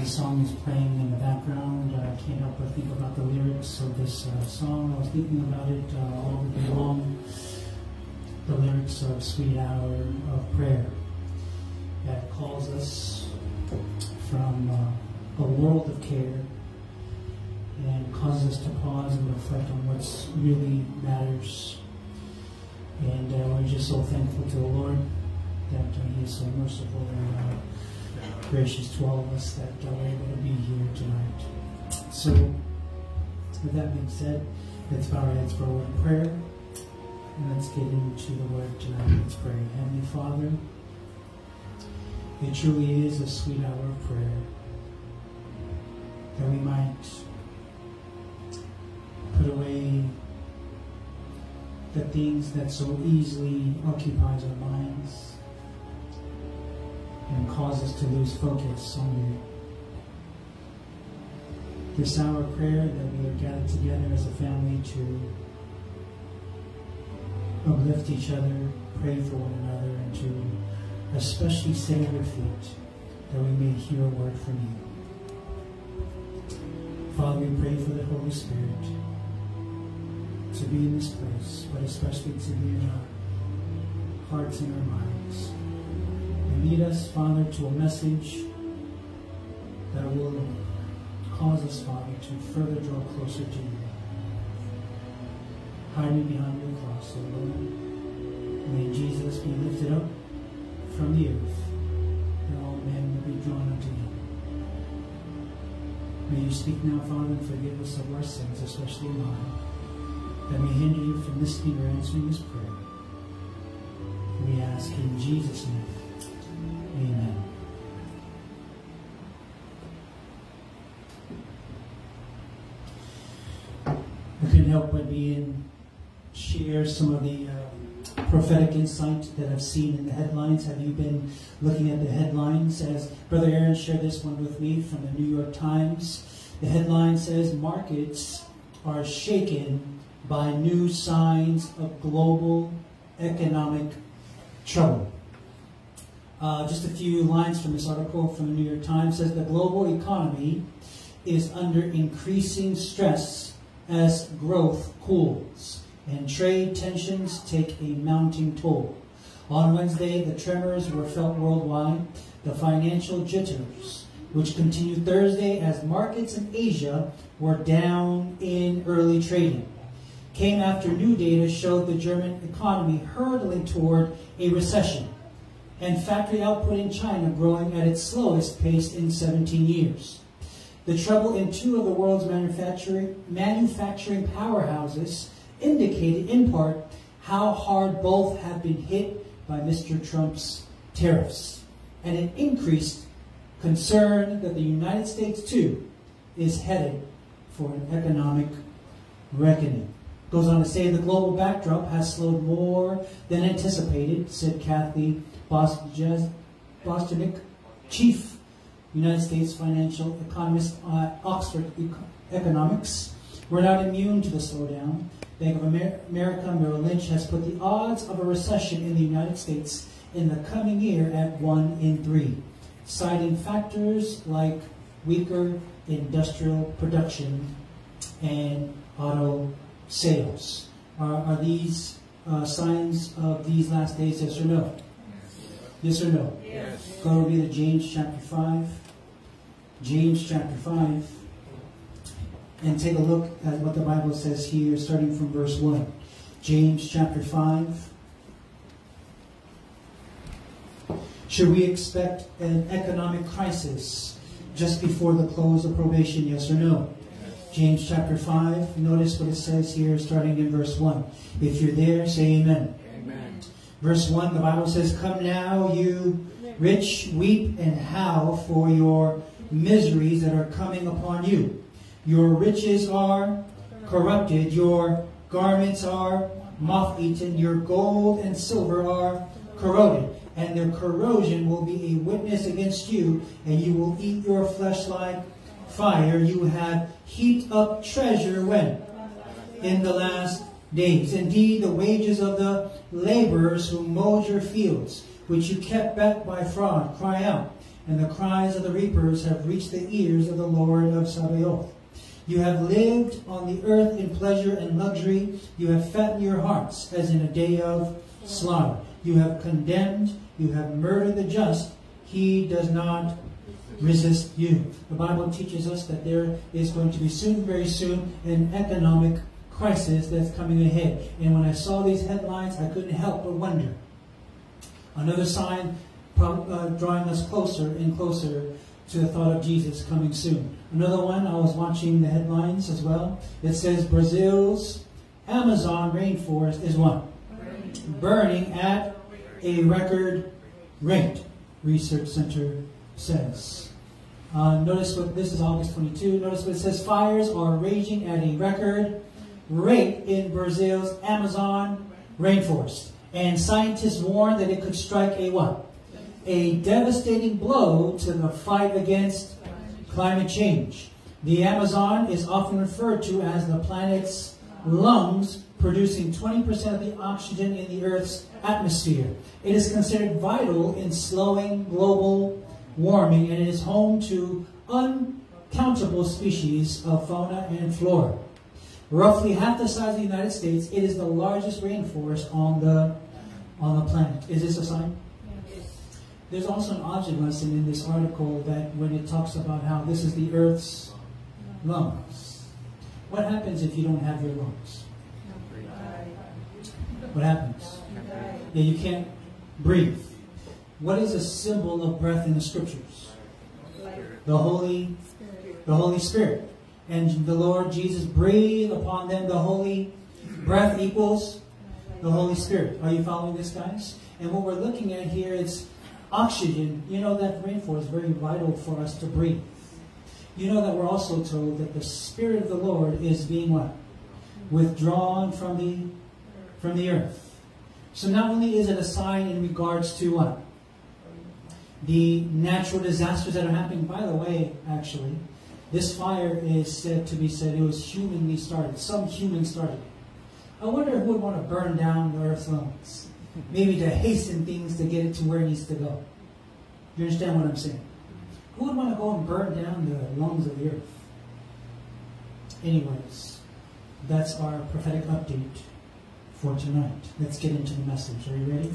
the song is playing in the background, I can't help but think about the lyrics of this uh, song. I was thinking about it uh, all day long. The lyrics of Sweet Hour of Prayer that calls us from uh, a world of care and causes us to pause and reflect on what's really matters. And uh, we're just so thankful to the Lord that uh, He is so merciful and uh, gracious to all of us that uh, we're able to be here tonight. So, with that being said, let's bow our heads for a word of prayer. And let's get into the word tonight. Let's pray. Heavenly Father, it truly is a sweet hour of prayer that we might put away the things that so easily occupies our minds and cause us to lose focus on you. This hour of prayer that we are gathered together as a family to uplift each other, pray for one another, and to especially sit at your feet that we may hear a word from you. Father, we pray for the Holy Spirit to be in this place, but especially to be in our hearts and our minds. Lead us, Father, to a message that will cause us, Father, to further draw closer to you. Hide me behind your cross, O Lord. May Jesus be lifted up from the earth, and all men will be drawn unto him. May you speak now, Father, and forgive us of our sins, especially mine that may hinder you from listening or answering this prayer. We ask in Jesus' name. Amen. I couldn't help but be in share some of the uh, prophetic insight that I've seen in the headlines. Have you been looking at the headlines? As Brother Aaron shared this one with me from the New York Times. The headline says markets are shaken by new signs of global economic trouble. Uh, just a few lines from this article from the New York Times says the global economy is under increasing stress as growth cools and trade tensions take a mounting toll. On Wednesday, the tremors were felt worldwide. The financial jitters, which continued Thursday as markets in Asia were down in early trading came after new data showed the German economy hurtling toward a recession and factory output in China growing at its slowest pace in 17 years. The trouble in two of the world's manufacturing, manufacturing powerhouses indicated in part how hard both have been hit by Mr. Trump's tariffs, and an increased concern that the United States too is headed for an economic reckoning. Goes on to say the global backdrop has slowed more than anticipated, said Kathy Bostjancic, chief United States financial economist at Oxford Economics. We're not immune to the slowdown. Bank of America Merrill Lynch has put the odds of a recession in the United States in the coming year at one in three, citing factors like weaker industrial production and auto sales. Are, are these uh, signs of these last days, yes or no? Yes, or no? Yes. Go to James chapter 5. James chapter 5. And take a look at what the Bible says here, starting from verse 1. James chapter 5. Should we expect an economic crisis just before the close of probation, yes or no? James chapter 5. Notice what it says here, starting in verse 1. If you're there, say amen. Amen. Verse 1, the Bible says, Come now, you rich, weep and howl for your miseries that are coming upon you. Your riches are corrupted, your garments are moth eaten, your gold and silver are corroded, and their corrosion will be a witness against you, and you will eat your flesh like fire you have heaped up treasure when? In the last days. Indeed, the wages of the laborers who mowed your fields, which you kept back by fraud, cry out. and the cries of the reapers have reached the ears of the Lord of Sabaoth. You have lived on the earth in pleasure and luxury. You have fattened your hearts as in a day of slaughter. You have condemned, you have murdered the just. He does not resist you. The Bible teaches us that there is going to be soon, very soon, an economic crisis that's coming ahead. And when I saw these headlines, I couldn't help but wonder. Another sign uh, drawing us closer and closer to the thought of Jesus coming soon. Another one, I was watching the headlines as well. It says Brazil's Amazon rainforest is what? Burning at a record rate, Research Center says. Uh, notice what this is August 22. Notice what it says fires are raging at a record rate in Brazil's Amazon rainforest. And scientists warn that it could strike a what? A devastating blow to the fight against climate change. The Amazon is often referred to as the planet's lungs, producing 20% of the oxygen in the Earth's atmosphere. It is considered vital in slowing global warming and it is home to uncountable species of fauna and flora. Roughly half the size of the United States, it is the largest rainforest on the on the planet. Is this a sign? Yes. There's also an object lesson in this article that when it talks about how this is the Earth's lungs. What happens if you don't have your lungs? What happens? Yeah, you can't breathe. What is a symbol of breath in the scriptures? The Holy, the Holy Spirit. And the Lord Jesus breathed upon them the Holy breath equals the Holy Spirit. Are you following this, guys? And what we're looking at here is oxygen. You know that rainforest is very vital for us to breathe. You know that we're also told that the Spirit of the Lord is being what? Withdrawn from the from the earth. So not only is it a sign in regards to what? the natural disasters that are happening. By the way, actually, this fire is said to be said it was humanly started. Some human started. it. I wonder who would want to burn down the earth's lungs. Maybe to hasten things to get it to where it needs to go. You understand what I'm saying? Who would want to go and burn down the lungs of the earth? Anyways, that's our prophetic update for tonight. Let's get into the message. Are you ready?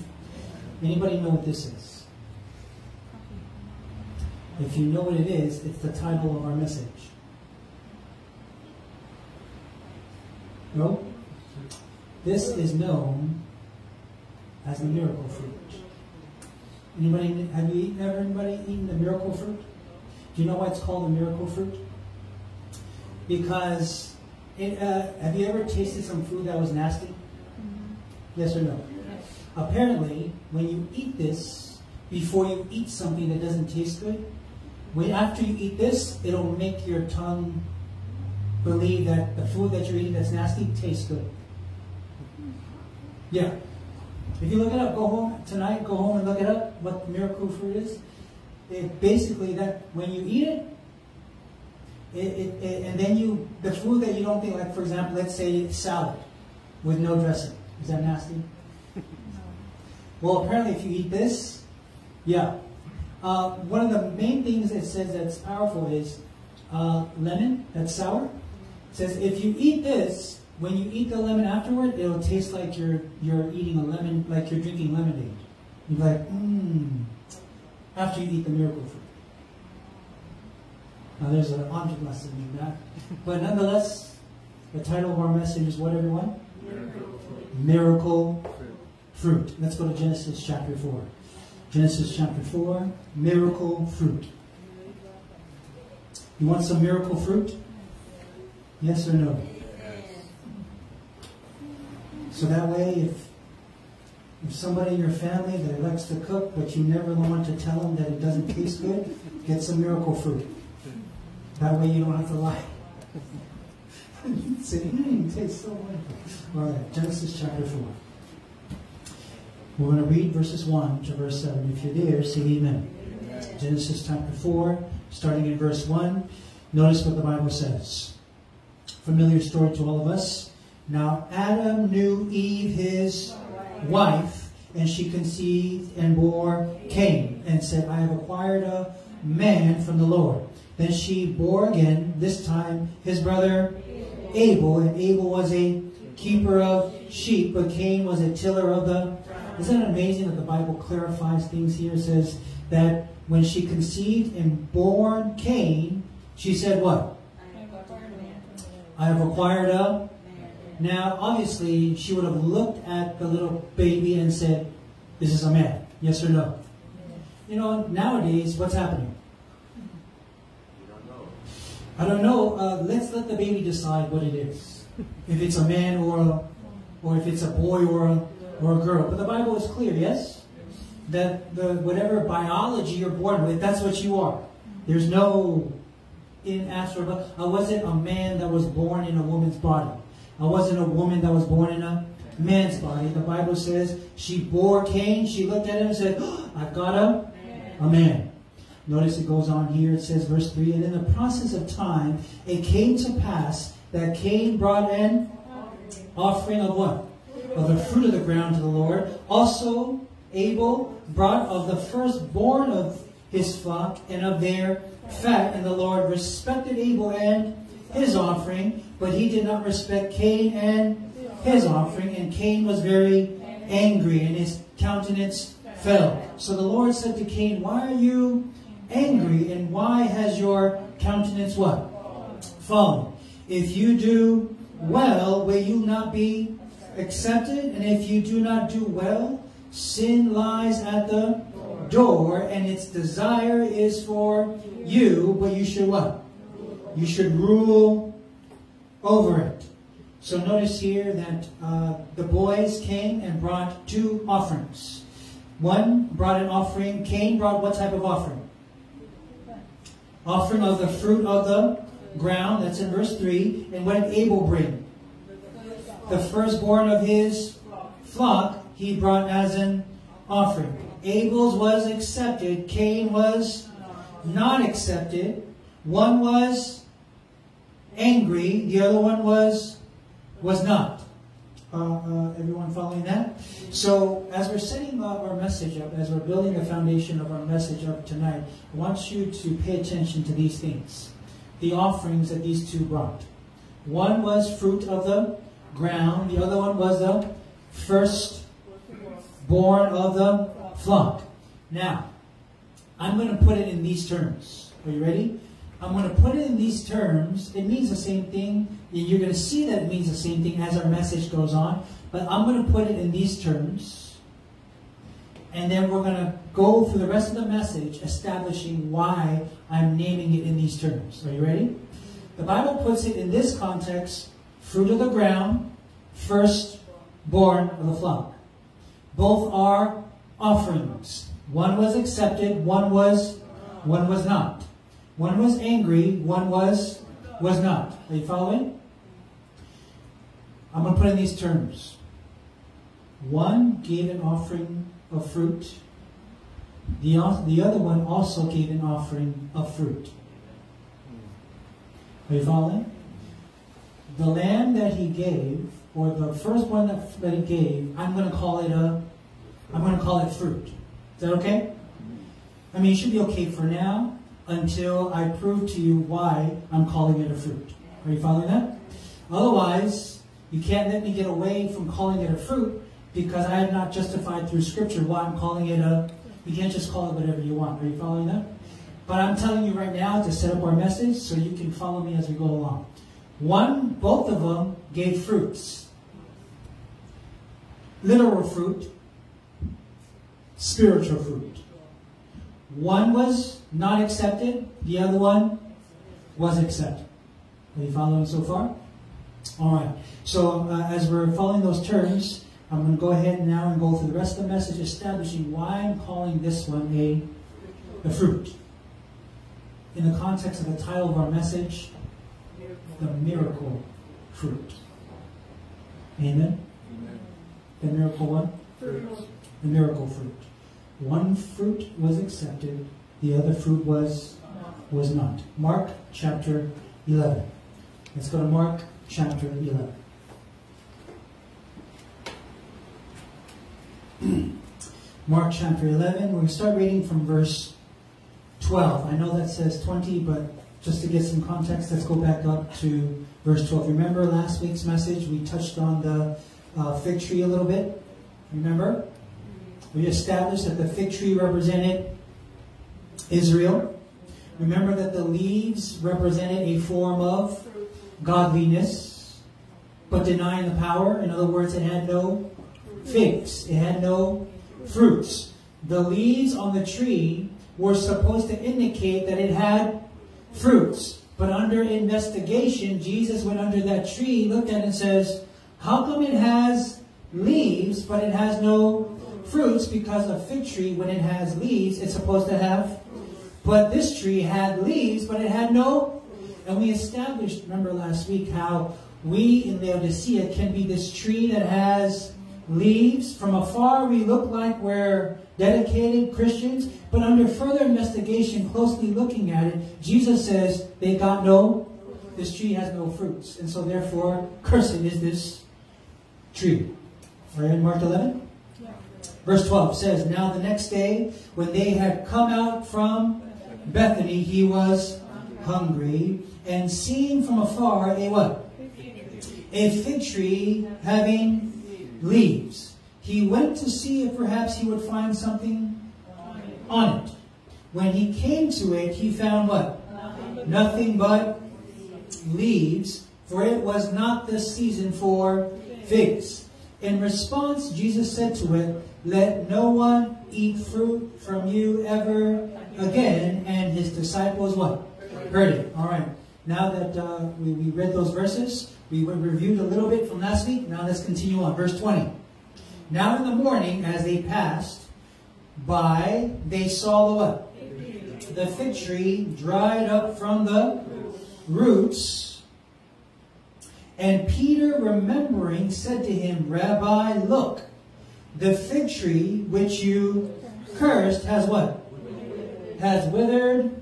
Anybody know what this is? If you know what it is, it's the title of our message. No? This is known as the miracle fruit. Anybody have you eaten ever anybody eaten the miracle fruit? Do you know why it's called the miracle fruit? Because it, uh, have you ever tasted some food that was nasty? Mm-hmm. Yes or no? Yes. Apparently, when you eat this before you eat something that doesn't taste good, when after you eat this, it'll make your tongue believe that the food that you're eating that's nasty tastes good. Yeah. If you look it up, go home tonight, go home and look it up, what miracle fruit is. It basically that when you eat it, it, it, it, and then you, the food that you don't think, like for example, let's say salad with no dressing. Is that nasty? Well, apparently if you eat this, yeah, uh, one of the main things it says that's powerful is uh, lemon, that's sour. It says if you eat this, when you eat the lemon afterward, it'll taste like you're you're eating a lemon, like you're drinking lemonade. You're like, mmm, after you eat the miracle fruit. Now there's an object lesson in that. But nonetheless, the title of our message is what everyone? Miracle fruit. Miracle fruit. Let's go to Genesis chapter 4. Genesis chapter 4, miracle fruit. You want some miracle fruit? Yes or no? So that way, if if somebody in your family that likes to cook, but you never want to tell them that it doesn't taste good, get some miracle fruit. That way you don't have to lie. Say, hmm, tastes so wonderful. All right, Genesis chapter 4. We're going to read verses 1 to verse 7. If you're there, say amen. amen. Genesis chapter 4, starting in verse 1. Notice what the Bible says. Familiar story to all of us. Now Adam knew Eve, his wife, and she conceived and bore Cain, and said, I have acquired a man from the Lord. Then she bore again, this time his brother Abel, and Abel was a keeper of sheep, but Cain was a tiller of the. Isn't it amazing that the Bible clarifies things here? It says that when she conceived and born Cain, she said what? I have acquired a. Now, obviously, she would have looked at the little baby and said, This is a man. Yes or no? You know, nowadays, what's happening? I don't know. Uh, let's let the baby decide what it is. If it's a man or a, or if it's a boy or a, or a girl. But the Bible is clear, yes? That the whatever biology you're born with, that's what you are. There's no in astro. I wasn't a man that was born in a woman's body. I wasn't a woman that was born in a man's body. The Bible says she bore Cain. She looked at him and said, oh, I've got a, a man. Notice it goes on here. It says, verse 3 And in the process of time, it came to pass that Cain brought an offering of what? Of the fruit of the ground to the Lord. Also, Abel brought of the firstborn of his flock and of their fat. And the Lord respected Abel and his offering, but he did not respect Cain and his offering. And Cain was very angry, and his countenance fell. So the Lord said to Cain, Why are you angry, and why has your countenance what? Fallen. If you do well, will you not be accepted? And if you do not do well, sin lies at the door, and its desire is for you, but you should what? You should rule over it. So notice here that uh, the boys came and brought two offerings. One brought an offering. Cain brought what type of offering? offering of the fruit of the ground. That's in verse 3. And what did Abel bring? The firstborn of his flock he brought as an offering. Abel's was accepted. Cain was not accepted. One was angry. The other one was was not. Uh, uh, everyone following that? So, as we're setting our message up, as we're building the foundation of our message up tonight, I want you to pay attention to these things. The offerings that these two brought. One was fruit of the ground, the other one was the first born of the flock. Now, I'm going to put it in these terms. Are you ready? I'm going to put it in these terms. It means the same thing. You're going to see that it means the same thing as our message goes on. But I'm going to put it in these terms. And then we're going to go through the rest of the message establishing why I'm naming it in these terms. Are you ready? The Bible puts it in this context fruit of the ground, first born of the flock. Both are offerings. One was accepted, one was one was not. One was angry, one was was not. Are you following? I'm going to put in these terms. One gave an offering of fruit. The, the other one also gave an offering of fruit. Are you following? The lamb that he gave, or the first one that, that he gave, I'm going to call it a, I'm going to call it fruit. Is that okay? I mean, it should be okay for now until I prove to you why I'm calling it a fruit. Are you following that? Otherwise, you can't let me get away from calling it a fruit because I have not justified through Scripture why I'm calling it a. You can't just call it whatever you want. Are you following that? But I'm telling you right now to set up our message so you can follow me as we go along. One, both of them gave fruits. Literal fruit, spiritual fruit. One was not accepted, the other one was accepted. Are you following so far? All right. So uh, as we're following those terms, I'm going to go ahead now and go through the rest of the message establishing why I'm calling this one a, a fruit. In the context of the title of our message, the miracle fruit. Amen? Amen. The miracle what? Fruit. The miracle fruit. One fruit was accepted, the other fruit was was not. Mark chapter 11. Let's go to Mark chapter 11. Mark chapter 11. We're going to start reading from verse 12. I know that says 20, but just to get some context, let's go back up to verse 12. Remember last week's message? We touched on the uh, fig tree a little bit. Remember? We established that the fig tree represented Israel. Remember that the leaves represented a form of godliness, but denying the power. In other words, it had no figs, it had no fruits. The leaves on the tree were supposed to indicate that it had fruits. But under investigation, Jesus went under that tree, looked at it and says, How come it has leaves, but it has no fruits? Because a fig tree, when it has leaves, it's supposed to have. But this tree had leaves, but it had no. And we established, remember last week, how we in Laodicea can be this tree that has leaves. From afar, we look like we're dedicated Christians, but under further investigation, closely looking at it, Jesus says they got no, this tree has no fruits. And so therefore, cursed is this tree. Right in Mark 11? Verse 12 says, Now the next day, when they had come out from Bethany, he was hungry, and seeing from afar a what? A fig tree having leaves. He went to see if perhaps he would find something on it. When he came to it, he found what? Nothing but leaves, for it was not the season for figs. In response, Jesus said to it, Let no one eat fruit from you ever again. And his disciples what? Heard it. All right. Now that uh, we, we read those verses, we reviewed a little bit from last week. Now let's continue on. Verse 20. Now in the morning, as they passed by, they saw the what? The fig tree dried up from the roots. And Peter, remembering, said to him, Rabbi, look, the fig tree which you cursed has what? Has withered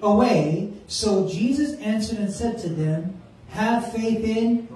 away. So Jesus answered and said to them, Have faith in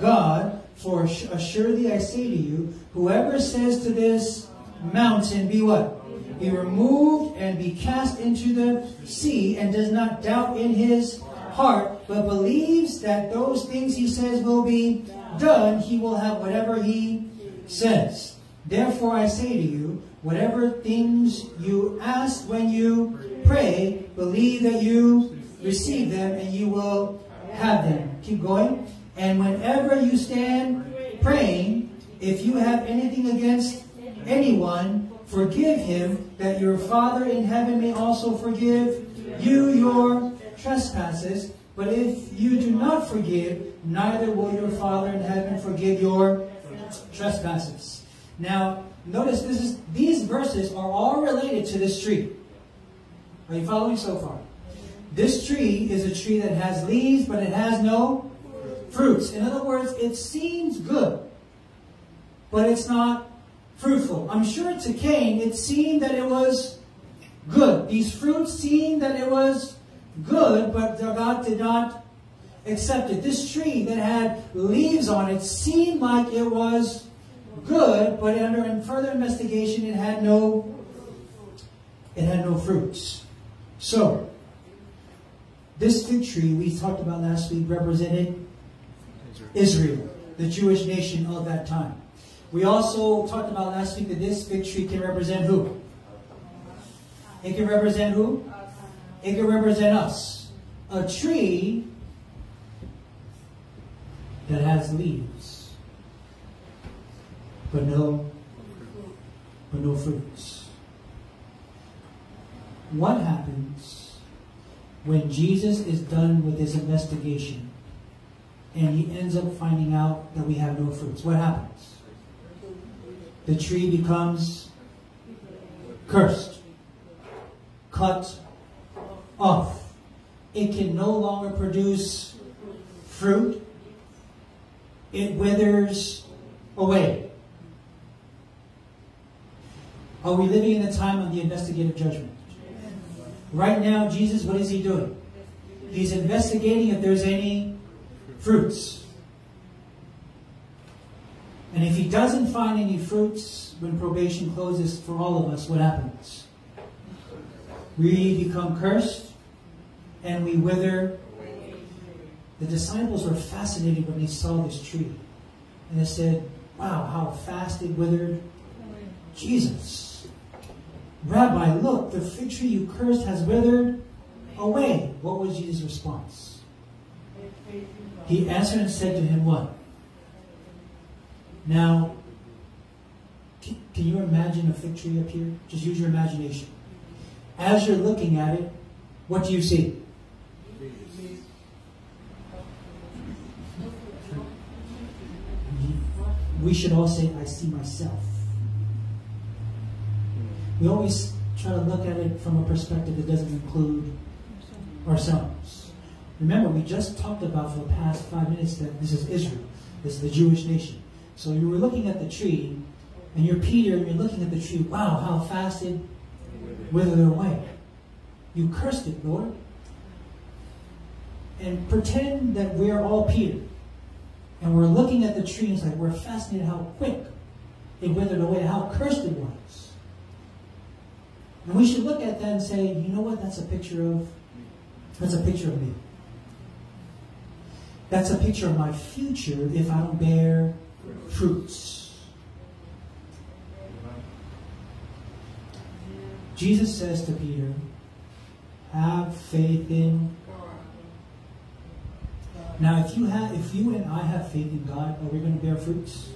God, for assuredly I say to you, whoever says to this mountain, be what? Be removed and be cast into the sea, and does not doubt in his heart, but believes that those things he says will be done, he will have whatever he says. Therefore I say to you, whatever things you ask when you pray, believe that you receive them and you will have them. Keep going. And whenever you stand praying, if you have anything against anyone, forgive him, that your Father in heaven may also forgive you your trespasses. But if you do not forgive, neither will your Father in heaven forgive your trespasses. Now, notice this is these verses are all related to this tree. Are you following so far? This tree is a tree that has leaves, but it has no fruits. In other words, it seems good, but it's not fruitful. I'm sure to Cain, it seemed that it was good. These fruits seemed that it was good, but God did not accept it. This tree that had leaves on it seemed like it was good, but under further investigation, it had no it had no fruits. So, this fig tree we talked about last week represented Israel, the Jewish nation of that time. We also talked about last week that this fig tree can represent who? It can represent who? It can represent us. A tree that has leaves, but no, but no fruits. What happens when Jesus is done with his investigation and he ends up finding out that we have no fruits. What happens? The tree becomes cursed, cut off. It can no longer produce fruit. It withers away. Are we living in a time of the investigative judgment? Right now, Jesus, what is he doing? He's investigating if there's any fruits. And if he doesn't find any fruits when probation closes for all of us, what happens? We become cursed and we wither. The disciples were fascinated when they saw this tree. And they said, Wow, how fast it withered. Jesus. Rabbi, look, the fig tree you cursed has withered away. What was Jesus' response? He answered and said to him, What? Now, can, you imagine a fig tree up here? Just use your imagination. As you're looking at it, what do you see? We should all say, I see myself. We always try to look at it from a perspective that doesn't include ourselves. Remember, we just talked about for the past five minutes that this is Israel, this is the Jewish nation. So you were looking at the tree, and you're Peter, and you're looking at the tree. Wow, how fast it withered away. You cursed it, Lord. And pretend that we're all Peter. And we're looking at the tree, and it's like we're fascinated how quick it withered away, how cursed it was. And we should look at that and say, you know what? That's a picture of that's a picture of me. That's a picture of my future if I don't bear fruits. Jesus says to Peter, have faith in God. now if you have if you and I have faith in God, are we going to bear fruits?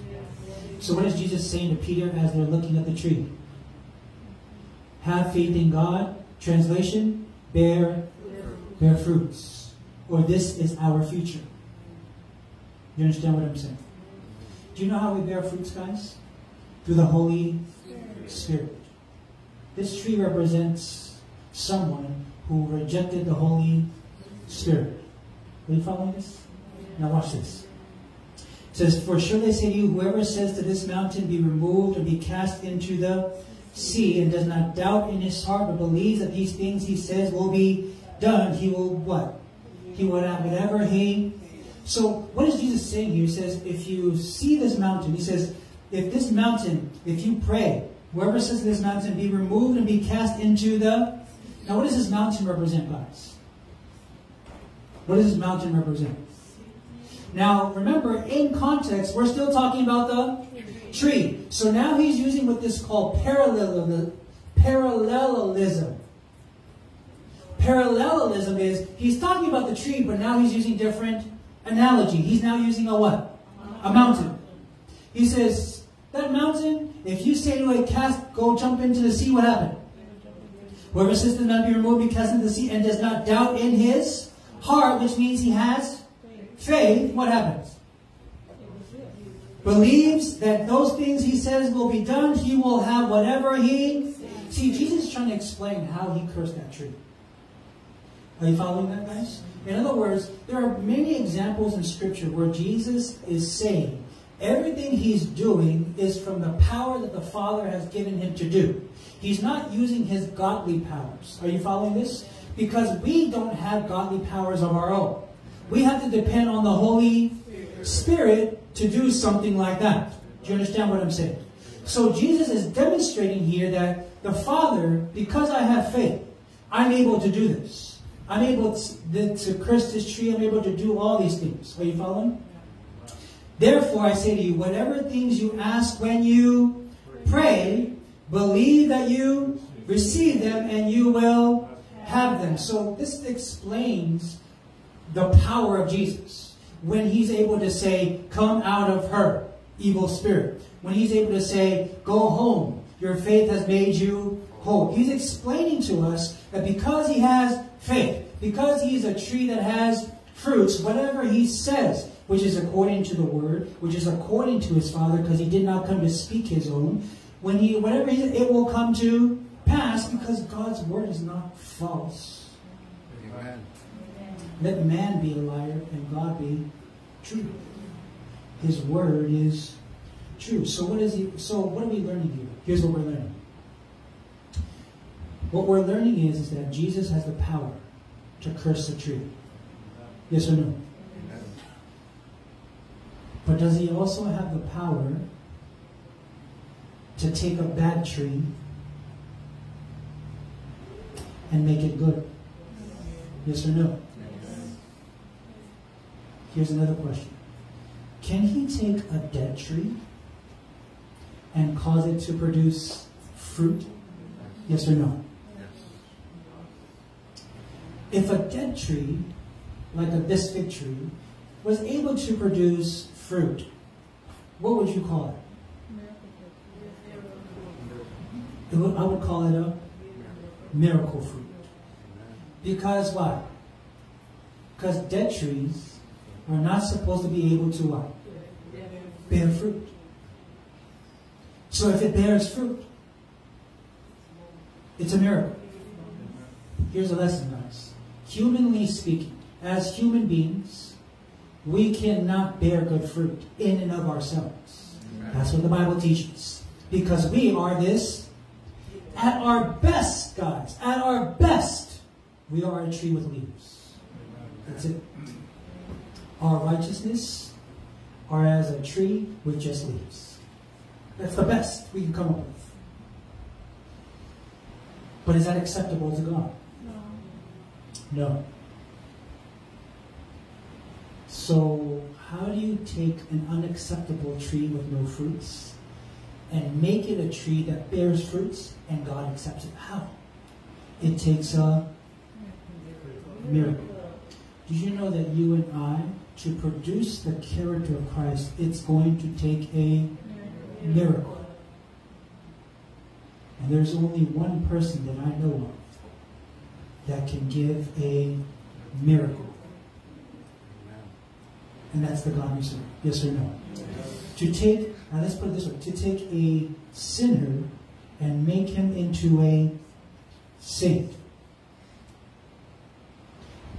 So what is Jesus saying to Peter as they're looking at the tree? Have faith in God. Translation, bear bear fruits. Or this is our future. You understand what I'm saying? Do you know how we bear fruits, guys? Through the Holy Spirit. This tree represents someone who rejected the Holy Spirit. Are you following this? Now watch this. It says, For surely I say to you, whoever says to this mountain, be removed and be cast into the sea, and does not doubt in his heart, but believes that these things he says will be done, he will what? He will have whatever he so what is Jesus saying here? He says, if you see this mountain, he says, if this mountain, if you pray, whoever says this mountain be removed and be cast into the... Now what does this mountain represent, guys? What does this mountain represent? Now, remember, in context, we're still talking about the tree. So now he's using what this called parallelism. Parallelism. Parallelism is, he's talking about the tree, but now he's using different analogy. He's now using a what? A mountain. He says, that mountain, if you say to a cast, go jump into the sea, what happened? Whoever says to not be removed, be cast into the sea, and does not doubt in his heart, which means he has faith, what happens? Believes that those things he says will be done, he will have whatever he... See, Jesus is trying to explain how he cursed that tree. Are you following that, guys? In other words, there are many examples in Scripture where Jesus is saying everything he's doing is from the power that the Father has given him to do. He's not using his godly powers. Are you following this? Because we don't have godly powers of our own. We have to depend on the Holy Spirit to do something like that. Do you understand what I'm saying? So Jesus is demonstrating here that the Father, because I have faith, I'm able to do this. I'm able to, to curse this tree. I'm able to do all these things. Are you following? Therefore, I say to you, whatever things you ask when you pray, believe that you receive them and you will have them. So this explains the power of Jesus. When he's able to say, come out of her, evil spirit. When he's able to say, go home, your faith has made you whole. He's explaining to us that because he has faith. Because he's a tree that has fruits, whatever he says, which is according to the word, which is according to his father, because he did not come to speak his own, when he whatever he it will come to pass because God's word is not false. Amen. Let man be a liar and God be true. His word is true. So what is he so what are we learning here? Here's what we're learning. What we're learning is, is that Jesus has the power to curse the tree. Yes or no? But does he also have the power to take a bad tree and make it good? Yes or no? Here's another question. Can he take a dead tree and cause it to produce fruit? Yes or no? If a dead tree, like a, this fig tree, was able to produce fruit, what would you call it? it would, I would call it a miracle fruit. Because why? Because dead trees are not supposed to be able to what? Bear fruit. So if it bears fruit, it's a miracle. Here's a lesson. Humanly speaking, as human beings, we cannot bear good fruit in and of ourselves. That's what the Bible teaches. Because we are this, at our best, guys, at our best, we are a tree with leaves. That's it. Our righteousness are as a tree with just leaves. That's the best we can come up with. But is that acceptable to God? No. So, how do you take an unacceptable tree with no fruits and make it a tree that bears fruits and God accepts it? How? It takes a miracle. Did you know that you and I, to produce the character of Christ, it's going to take a miracle? And there's only one person that I know of that can give a miracle. And that's the God we serve. Yes or no? To take, now let's put it this way, to take a sinner and make him into a saint.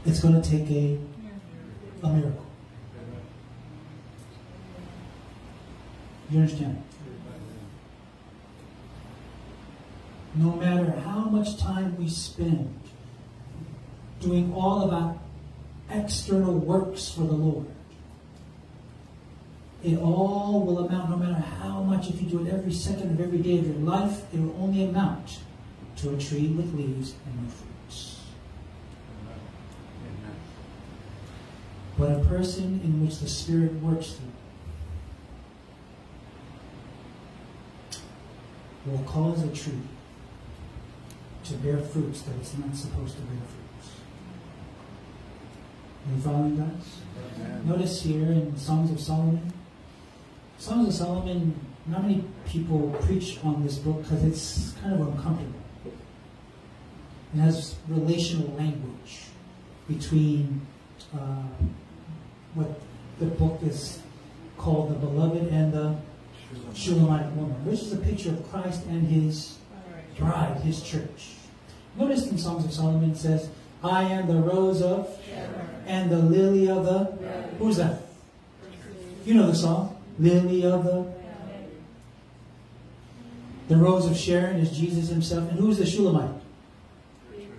It's going to take a, a miracle. You understand? No matter how much time we spend doing all of our external works for the Lord, it all will amount, no matter how much, if you do it every second of every day of your life, it will only amount to a tree with leaves and no fruits. But a person in which the Spirit works through will cause a tree to bear fruits that it's not supposed to bear fruits. Are you following, guys? Amen. Notice here in Songs of Solomon, Songs of Solomon, not many people preach on this book because it's kind of uncomfortable. It has relational language between uh, what the book is called the beloved and the Shulamite woman, which is a picture of Christ and his bride, his church. Notice in Songs of Solomon it says, I am the rose of and the lily of the. Who's that? You know the song. Lily of the. The rose of Sharon is Jesus himself. And who's the Shulamite?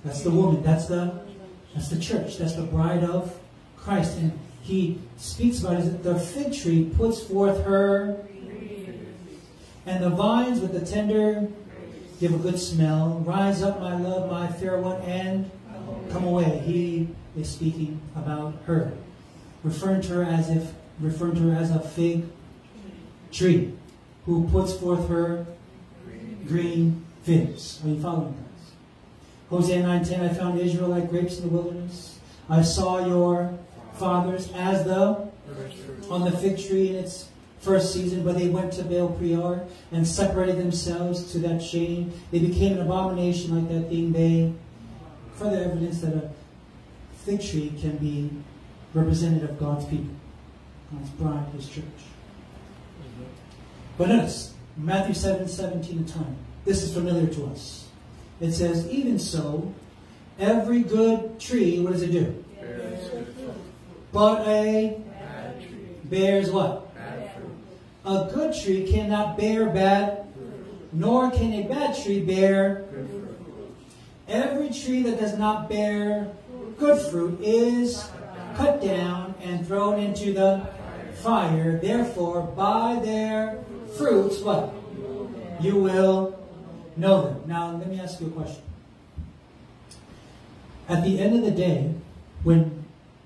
That's the woman. That's the that's the church. That's the bride of Christ. And he speaks about it the fig tree puts forth her and the vines with the tender give a good smell. Rise up, my love, my fair one, and come away. He is speaking about her, referring to her as if referring to her as a fig tree who puts forth her green figs. Are you following us? Hosea 9:10, I found Israel like grapes in the wilderness. I saw your fathers as the on the fig tree in its first season, but they went to Baal Peor and separated themselves to that shame. They became an abomination like that thing. They further evidence that a fig tree can be representative of God's people, God's bride, His church. But notice Matthew 7, 17 and 20. This is familiar to us. It says, Even so, every good tree, what does it do? But a bad tree bears what? A good tree cannot bear bad, nor can a bad tree bear. Every tree that does not bear good fruit is cut down and thrown into the fire. Therefore, by their fruits, what? You will know them. Now, let me ask you a question. At the end of the day, when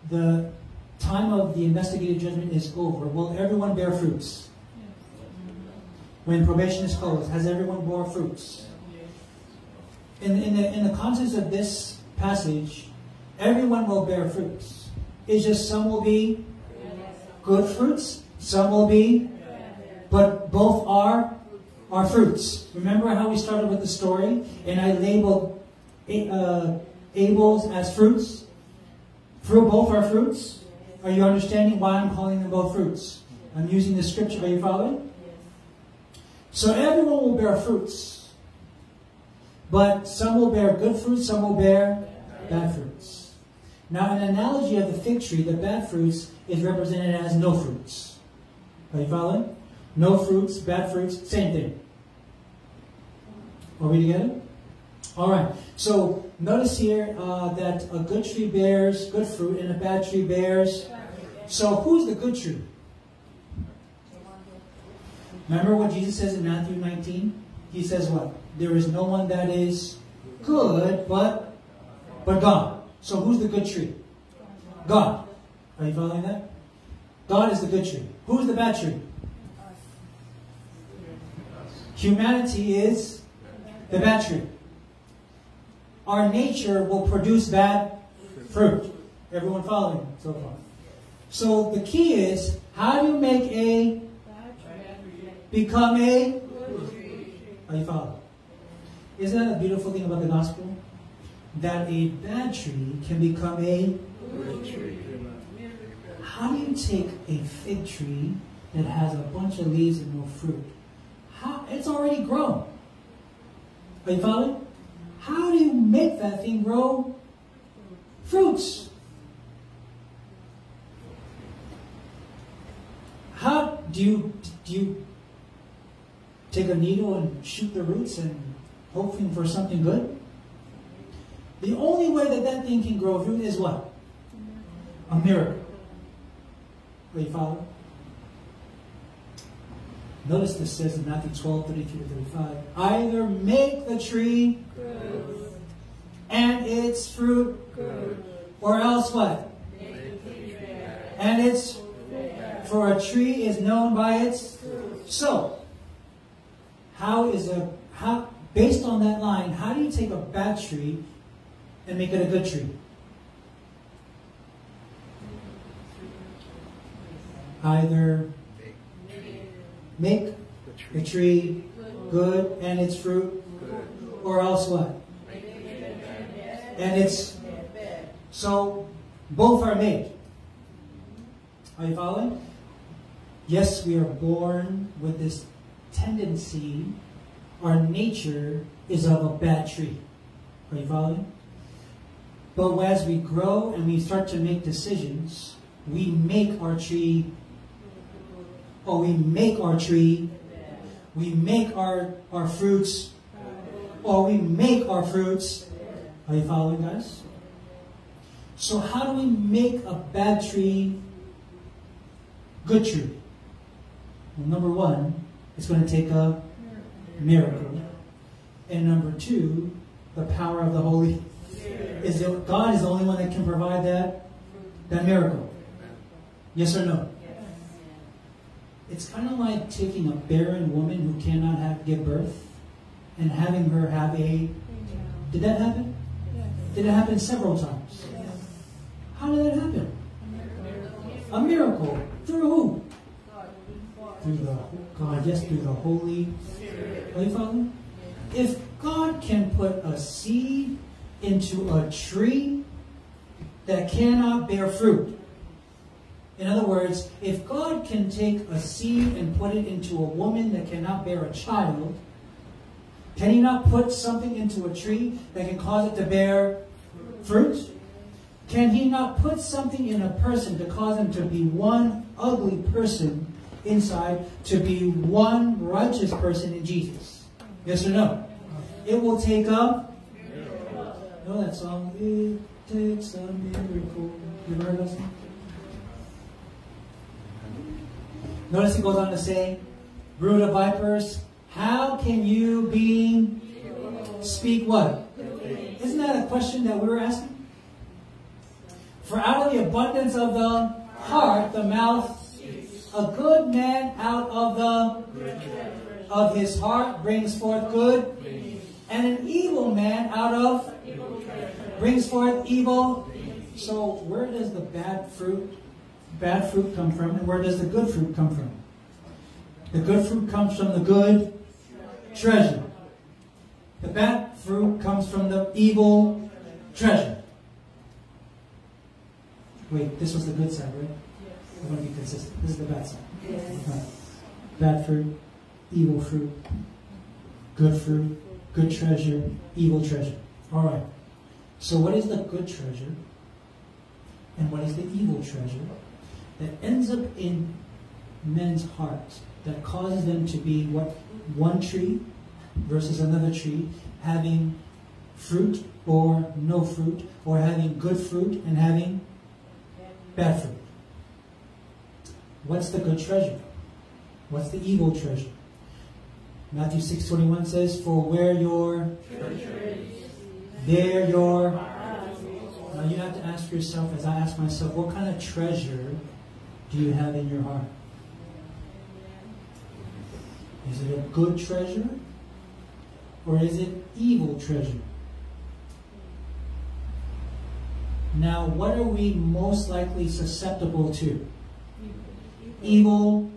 the time of the investigative judgment is over, will everyone bear fruits? When probation is closed, has everyone bore fruits? In, in, the, in the context of this passage, everyone will bear fruits. It's just some will be good fruits, some will be, but both are are fruits. Remember how we started with the story, and I labeled uh, Abel's as fruits. Fruit, both are fruits. Are you understanding why I'm calling them both fruits? I'm using the scripture. Are you following? So everyone will bear fruits. But some will bear good fruits, some will bear bad fruits. Now, an analogy of the fig tree, the bad fruits, is represented as no fruits. Are you following? No fruits, bad fruits, same thing. Are we together? All right. So notice here uh, that a good tree bears good fruit and a bad tree bears. So who's the good tree? Remember what Jesus says in Matthew 19? He says what? There is no one that is good but but God. So who's the good tree? God. Are you following that? God is the good tree. Who's the bad tree? Humanity is the bad tree. Our nature will produce bad fruit. Everyone following so far? So the key is how do you make a become a are you following? Isn't that a beautiful thing about the gospel? That a bad tree can become a good tree. How do you take a fig tree that has a bunch of leaves and no fruit? How it's already grown. Are you following? How do you make that thing grow fruits? How do you do you take a needle and shoot the roots and hoping for something good? The only way that that thing can grow fruit is what? A miracle. Are you following? Notice this says in Matthew 12, 33 to 35. Either make the tree good. and its fruit good. or else what? And its for a tree is known by its so how is a how based on that line, how do you take a bad tree and make it a good tree? Either make the tree good and its fruit, or else what? And it's so both are made. Are you following? Yes, we are born with this tendency. Our nature is of a bad tree. Are you following? But as we grow and we start to make decisions, we make our tree or we make our tree, we make our, our fruits, or we make our fruits. Are you following us? So how do we make a bad tree good tree? Well, number one, it's going to take a miracle. And number two, the power of the Holy is that God is the only one that can provide that that miracle. Yes or no? Yes. It's kind of like taking a barren woman who cannot have give birth and having her have a. Did that happen? Yes. Did it happen several times? Yes. How did that happen? A miracle. Through who? Through the God, yes, through the Holy. You following? If God can put a seed into a tree that cannot bear fruit, in other words, if God can take a seed and put it into a woman that cannot bear a child, can he not put something into a tree that can cause it to bear fruit? Can he not put something in a person to cause him to be one ugly person inside to be one righteous person in Jesus? Yes or no? It will take a know that song? It takes a miracle. You heard that song? Notice he goes on to say, brood of vipers, how can you being speak what? Isn't that a question that we were asking? For out of the abundance of the heart, the mouth, a good man out of the of his heart brings forth good, and an evil man out of brings forth evil. So where does the bad fruit bad fruit come from, and where does the good fruit come from? The good fruit comes from the good treasure. The bad fruit comes from the evil treasure. Wait, this was the good side, right? I want to be consistent. This is the bad side. Right. Bad fruit, evil fruit, good fruit, good treasure, evil treasure. All right. So, what is the good treasure? And what is the evil treasure that ends up in men's hearts that causes them to be what one tree versus another tree, having fruit or no fruit, or having good fruit and having bad fruit. What's the good treasure? What's the evil treasure? Matthew 6.21 says, For where your treasure is, there your now you have to ask yourself, as I ask myself, what kind of treasure do you have in your heart? Is it a good treasure? Or is it evil treasure? Now, what are we most likely susceptible to? Evil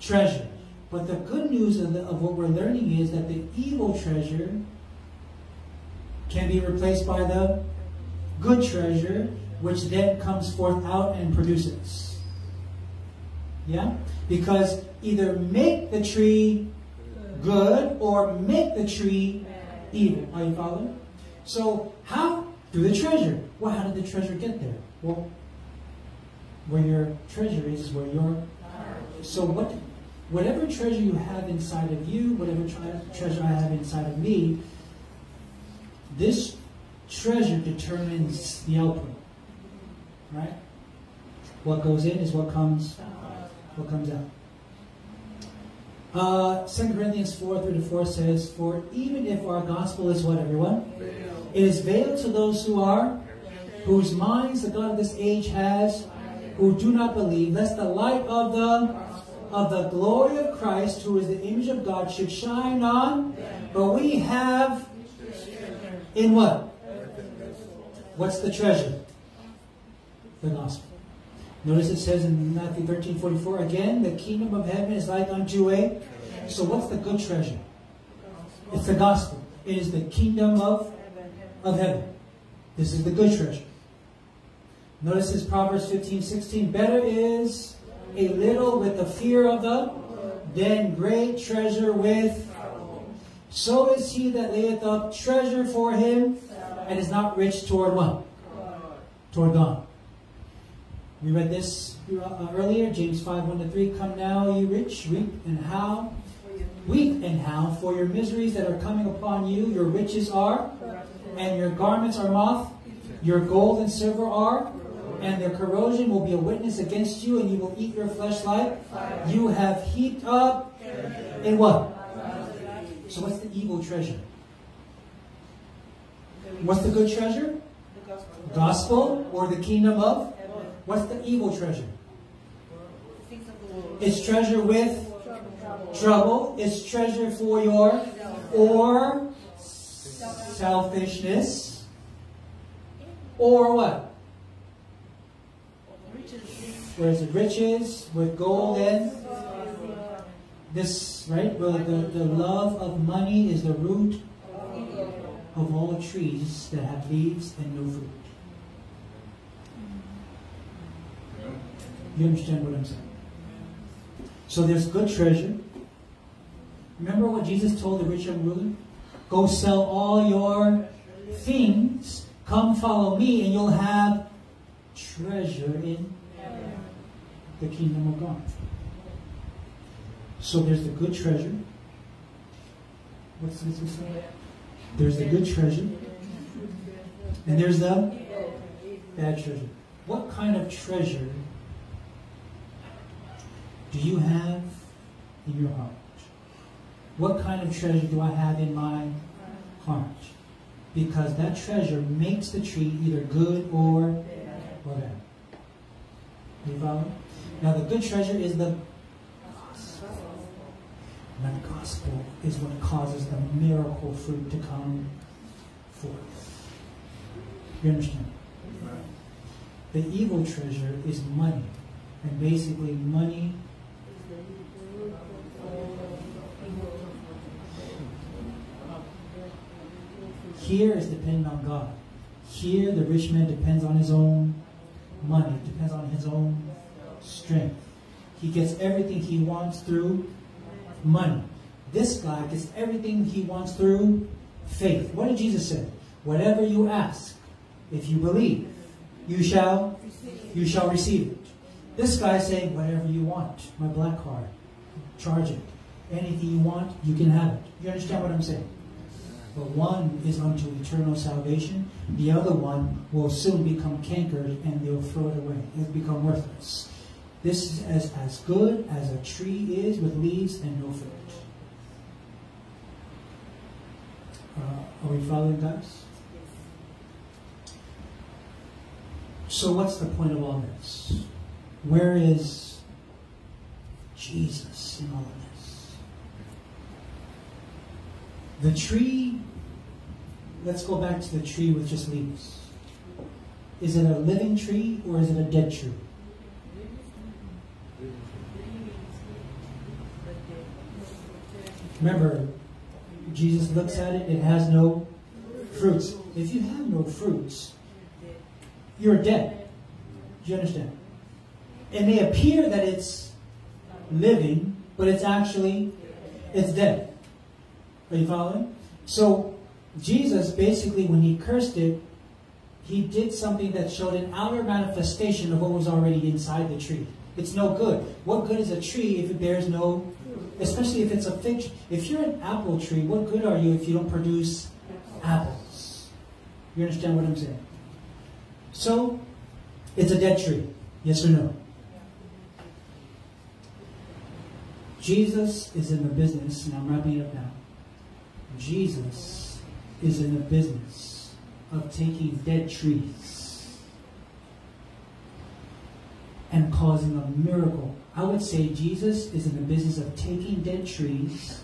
treasure. But the good news of, the, of what we're learning is that the evil treasure can be replaced by the good treasure, which then comes forth out and produces. Yeah? Because either make the tree good or make the tree evil. Are you following? So, how? Through the treasure. Well, how did the treasure get there? Well, where your treasure is, is where your. So, what, whatever treasure you have inside of you, whatever treasure I have inside of me, this treasure determines the output. Right? What goes in is what comes what comes out. Uh, 2 Corinthians 4 3 to 4 says, For even if our gospel is what, everyone? It is veiled to those who are, whose minds the God of this age has, who do not believe, lest the light of the of the glory of Christ, who is the image of God, should shine on. But we have in what? What's the treasure? The gospel. Notice it says in Matthew 13 44, again, the kingdom of heaven is like unto a. So, what's the good treasure? It's the gospel. It is the kingdom of, of heaven. This is the good treasure. Notice this Proverbs 15 16. Better is a little with the fear of the then great treasure with. So is he that layeth up treasure for him and is not rich toward what? Toward God. We read this uh, earlier, James 5 1 to 3. Come now, you rich, weep and how? Weep and how for your miseries that are coming upon you. Your riches are, and your garments are moth. Your gold and silver are, and their corrosion will be a witness against you, and you will eat your flesh like you have heaped up in what? So, what's the evil treasure? What's the good treasure? The Gospel or the kingdom of? What's the evil treasure? It's treasure with trouble. It's treasure for your or selfishness or what? Where is it? Riches with gold and this, right? Well, the, the love of money is the root of all trees that have leaves and no fruit. You understand what I'm saying? So there's good treasure. Remember what Jesus told the rich young ruler? Go sell all your things, come follow me, and you'll have treasure in the kingdom of God. So there's the good treasure. What's this? There's the good treasure. And there's the bad treasure. What kind of treasure do you have in your heart? What kind of treasure do I have in my heart? Because that treasure makes the tree either good or, bad. You follow? Now the good treasure is the gospel. And the gospel is what causes the miracle fruit to come forth. You understand? The evil treasure is money. And basically money Here is dependent on God. Here, the rich man depends on his own money, depends on his own strength. He gets everything he wants through money. This guy gets everything he wants through faith. What did Jesus say? Whatever you ask, if you believe, you shall you shall receive it. This guy saying, whatever you want, my black card, charge it. Anything you want, you can have it. You understand what I'm saying? But one is unto eternal salvation. The other one will soon become cankered and they'll throw it away. It'll become worthless. This is as, as good as a tree is with leaves and no fruit. Uh, are we following, guys? So, what's the point of all this? Where is Jesus in all of this? The tree, let's go back to the tree with just leaves. Is it a living tree or is it a dead tree? Remember, Jesus looks at it, it has no fruits. If you have no fruits, you're dead. Do you understand? It may appear that it's living, but it's actually, it's dead. Are you following? So, Jesus basically, when he cursed it, he did something that showed an outer manifestation of what was already inside the tree. It's no good. What good is a tree if it bears no, especially if it's a fig tree. If you're an apple tree, what good are you if you don't produce apples? You understand what I'm saying? So, it's a dead tree. Yes or no? Jesus is in the business, and I'm wrapping it up now. Jesus is in the business of taking dead trees and causing a miracle. I would say Jesus is in the business of taking dead trees,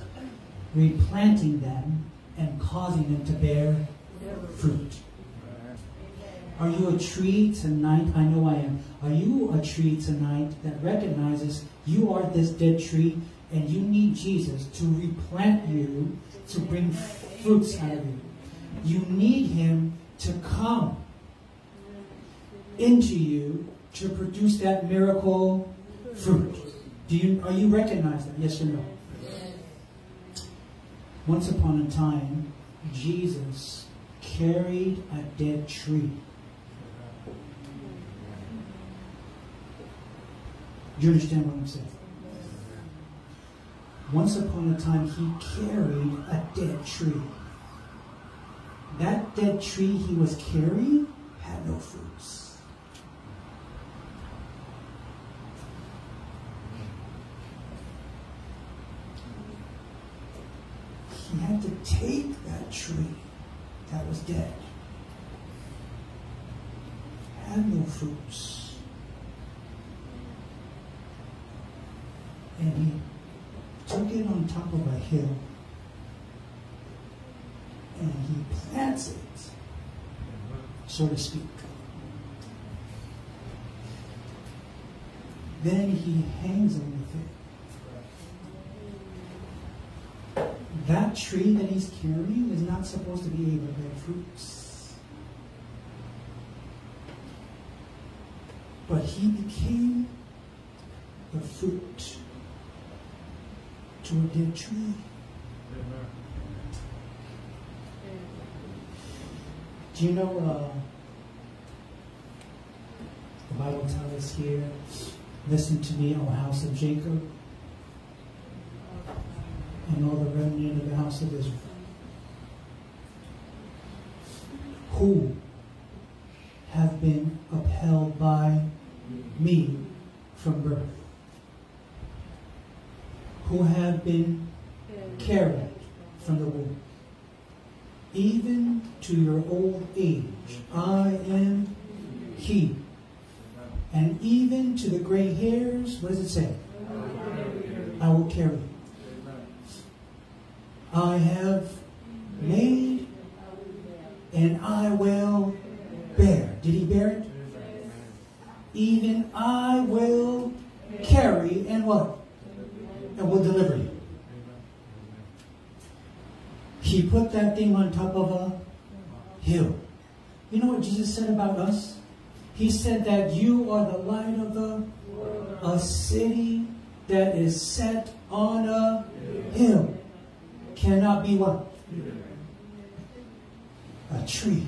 replanting them, and causing them to bear fruit. Are you a tree tonight? I know I am. Are you a tree tonight that recognizes you are this dead tree and you need Jesus to replant you to bring fruits out of you? You need Him to come into you to produce that miracle fruit. Do you are you recognize that? Yes or no? Once upon a time, Jesus carried a dead tree. Do you understand what I'm saying? Once upon a time, he carried a dead tree. That dead tree he was carrying had no fruits. He had to take that tree that was dead, had no fruits and he took it on top of a hill and he plants it, so to speak. Then he hangs on with it. That tree that he's carrying is not supposed to be able to bear fruits. But he became the fruit to a dead tree. Do you know uh, the Bible tells us here, listen to me, O house of Jacob, and all the remnant of the house of Israel. Who have been upheld by me from birth. who have been carried from the womb. Even to your old age, I am He. And even to the gray hairs, what does it say? I will carry you. I have made and I will bear. Did he bear it? Even I will carry and what? And will deliver you. He put that thing on top of a hill. You know what Jesus said about us? He said that you are the light of the a city that is set on a hill cannot be what? A tree,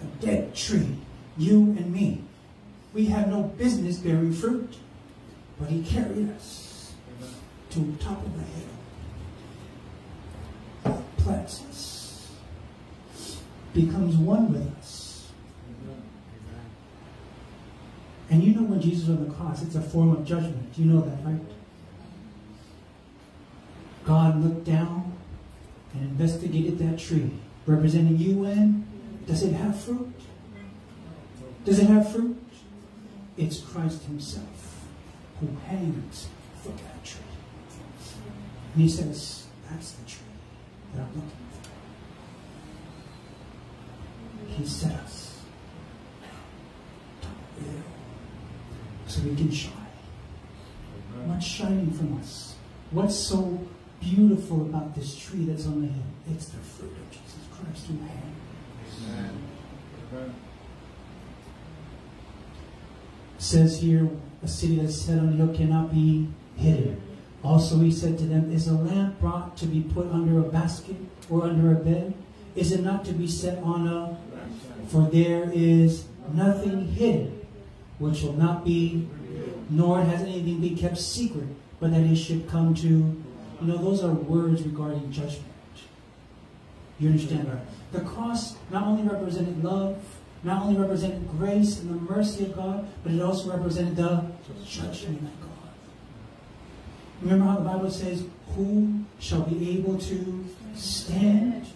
a dead tree. You and me. We have no business bearing fruit, but he carried us to the top of the hill, plants us, becomes one with us. And you know when Jesus on the cross, it's a form of judgment. You know that, right? God looked down and investigated that tree, representing you and does it have fruit? Does it have fruit? It's Christ Himself who hangs from that tree. And He says, That's the tree that I'm looking for. He set us so we can shine. What's shining from us? What's so beautiful about this tree that's on the hill? It's the fruit of Jesus Christ who hangs. Amen. Says here, a city that's set on the hill cannot be hidden. Also, he said to them, Is a lamp brought to be put under a basket or under a bed? Is it not to be set on a? For there is nothing hidden which will not be, nor has anything been kept secret, but that it should come to. You know, those are words regarding judgment. You understand that? The cross not only represented love, not only represented grace and the mercy of God, but it also represented the judgment of God. Remember how the Bible says, Who shall be able to stand?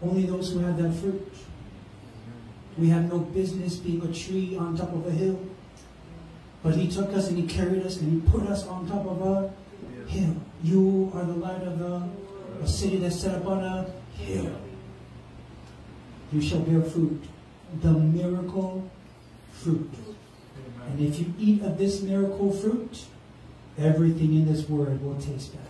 Only those who have that fruit. We have no business being a tree on top of a hill. But he took us and he carried us and he put us on top of a hill. You are the light of the city that's set upon a hill. You shall bear fruit, the miracle fruit. And if you eat of this miracle fruit, everything in this word will taste better.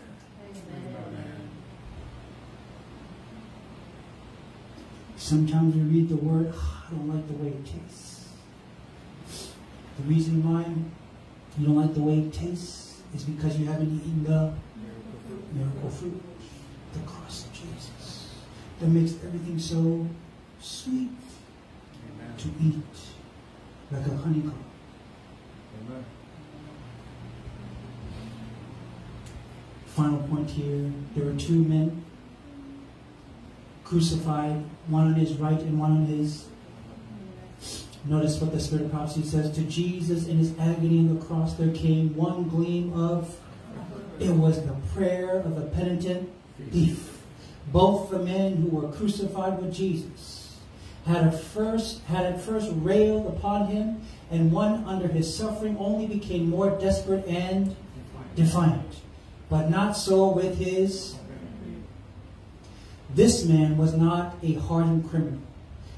Sometimes we read the word, oh, I don't like the way it tastes. The reason why you don't like the way it tastes is because you haven't eaten the miracle fruit, the cross of Jesus, that makes everything so sweet Amen. to eat, like a honeycomb. Amen. Final point here there were two men crucified, one on his right and one on his. Notice what the Spirit of Prophecy says. To Jesus in his agony on the cross there came one gleam of, it was the prayer of the penitent thief. Both the men who were crucified with Jesus had first had at first railed upon him, and one under his suffering only became more desperate and defiant. But not so with his this man was not a hardened criminal.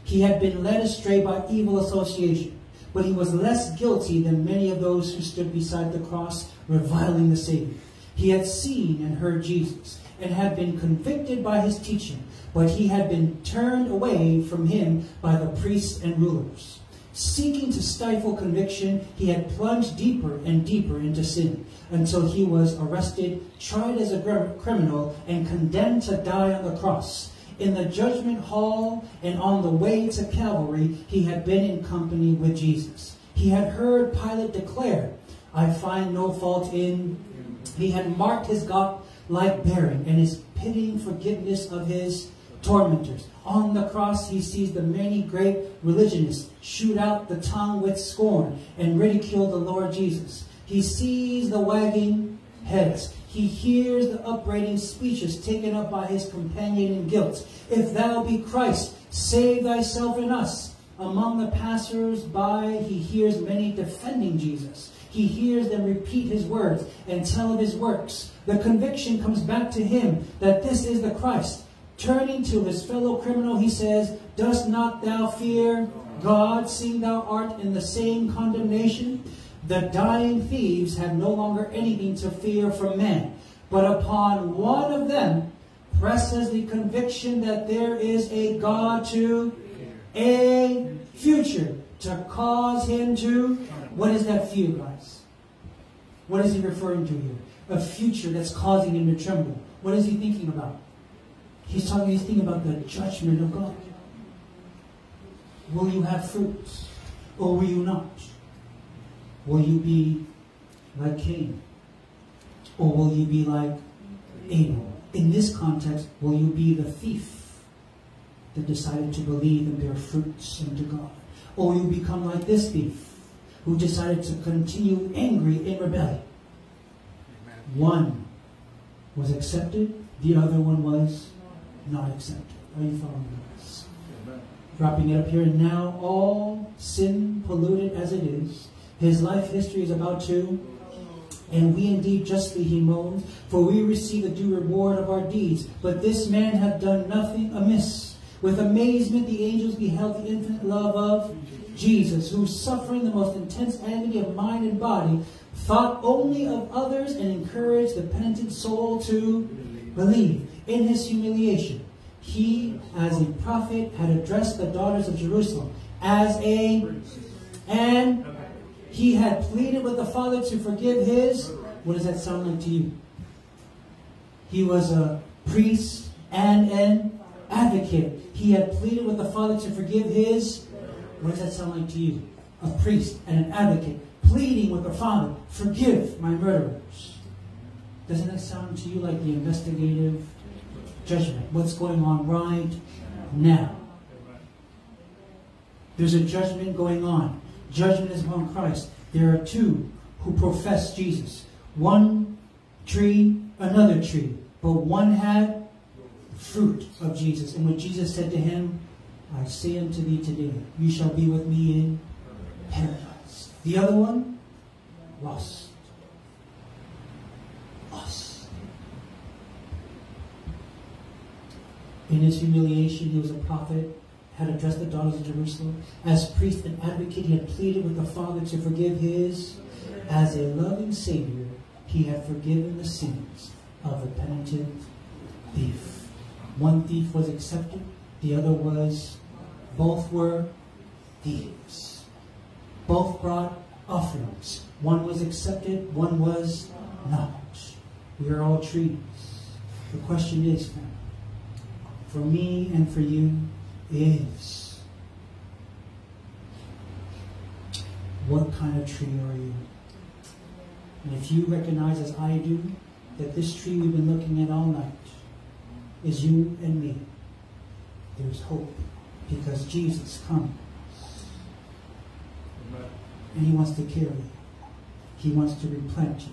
He had been led astray by evil association, but he was less guilty than many of those who stood beside the cross reviling the Savior. He had seen and heard Jesus and had been convicted by his teaching, but he had been turned away from him by the priests and rulers. Seeking to stifle conviction, he had plunged deeper and deeper into sin until he was arrested, tried as a criminal, and condemned to die on the cross. In the judgment hall and on the way to Calvary, he had been in company with Jesus. He had heard Pilate declare, I find no fault in. He had marked his God-like bearing and his pitying forgiveness of his tormentors. On the cross, he sees the many great religionists shoot out the tongue with scorn and ridicule the Lord Jesus. He sees the wagging heads. He hears the upbraiding speeches taken up by his companion in guilt. If thou be Christ, save thyself and us. Among the passers-by, he hears many defending Jesus. He hears them repeat his words and tell of his works. The conviction comes back to him that this is the Christ. Turning to his fellow criminal, he says, Dost not thou fear God, seeing thou art in the same condemnation? The dying thieves had no longer anything to fear from men, but upon one of them presses the conviction that there is a God to a future to cause him to. What is that fear, guys? What is he referring to here? A future that's causing him to tremble. What is he thinking about? He's talking, he's thinking about the judgment of God. Will you have fruits or will you not? Will you be like Cain? Or will you be like Abel? In this context, will you be the thief that decided to believe and bear fruits unto God? Or will you become like this thief who decided to continue angry in rebellion? One was accepted, the other one was not accepted. Are you following this? Wrapping it up here, and now all sin polluted as it is, his life history is about to, and we indeed justly he moans, for we receive a due reward of our deeds. But this man hath done nothing amiss. With amazement the angels beheld the infinite love of Jesus, who suffering the most intense agony of mind and body, thought only of others and encouraged the penitent soul to believe. In his humiliation, he, as a prophet, had addressed the daughters of Jerusalem as a and he had pleaded with the Father to forgive his. What does that sound like to you? He was a priest and an advocate. He had pleaded with the Father to forgive his. What does that sound like to you? A priest and an advocate pleading with the Father, forgive my murderers. Doesn't that sound to you like the investigative judgment? What's going on right now? There's a judgment going on judgment is upon Christ. There are two who profess Jesus. One tree, another tree. But one had fruit of Jesus. And when Jesus said to him, I say unto thee today, you shall be with me in paradise. The other one, lost. Lost. In his humiliation, he was a prophet had addressed the daughters of Jerusalem. As priest and advocate, he had pleaded with the Father to forgive his. As a loving Savior, he had forgiven the sins of the penitent thief. One thief was accepted, the other was, both were thieves. Both brought offerings. One was accepted, one was not. We are all trees. The question is, for me and for you, is. What kind of tree are you? And if you recognize, as I do, that this tree we've been looking at all night is you and me, there's hope because Jesus comes. And he wants to carry you. He wants to replant you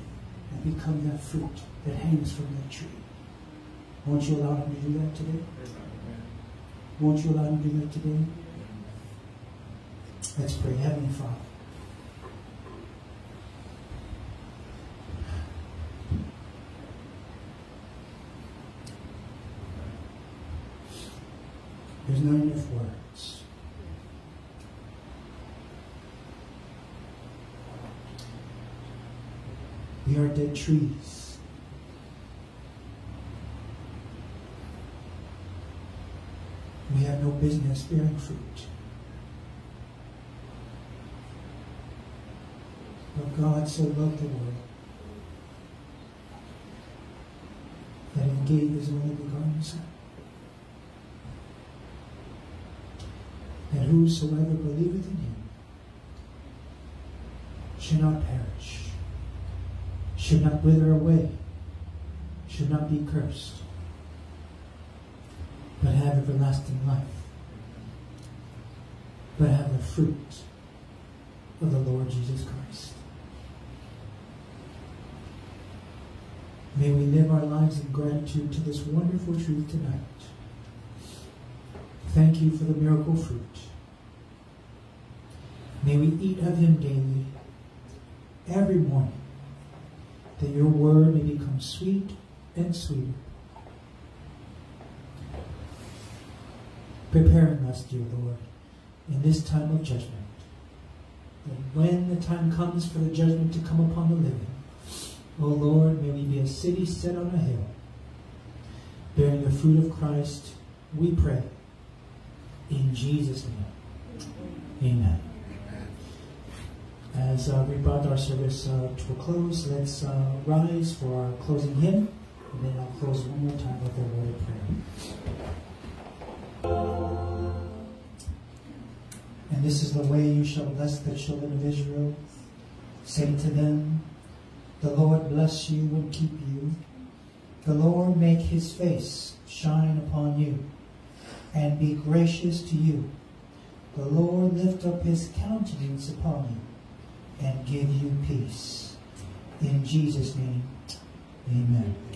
and become that fruit that hangs from that tree. Won't you allow him to do that today? Won't you allow him to do that today? Let's pray. Heavenly Father. There's not enough words. We are dead trees. No business bearing fruit. But God so loved the world that he gave his only begotten Son. That whosoever believeth in him should not perish, should not wither away, should not be cursed but have everlasting life, but have the fruit of the Lord Jesus Christ. May we live our lives in gratitude to this wonderful truth tonight. Thank you for the miracle fruit. May we eat of him daily, every morning, that your word may become sweet and sweeter. Preparing us, dear Lord, in this time of judgment. That when the time comes for the judgment to come upon the living, O Lord, may we be a city set on a hill, bearing the fruit of Christ, we pray. In Jesus' name. Amen. As uh, we brought our service uh, to a close, let's uh, rise for our closing hymn, and then I'll close one more time with a word of prayer. And this is the way you shall bless the children of Israel. Say to them, The Lord bless you and keep you. The Lord make his face shine upon you and be gracious to you. The Lord lift up his countenance upon you and give you peace. In Jesus' name, amen.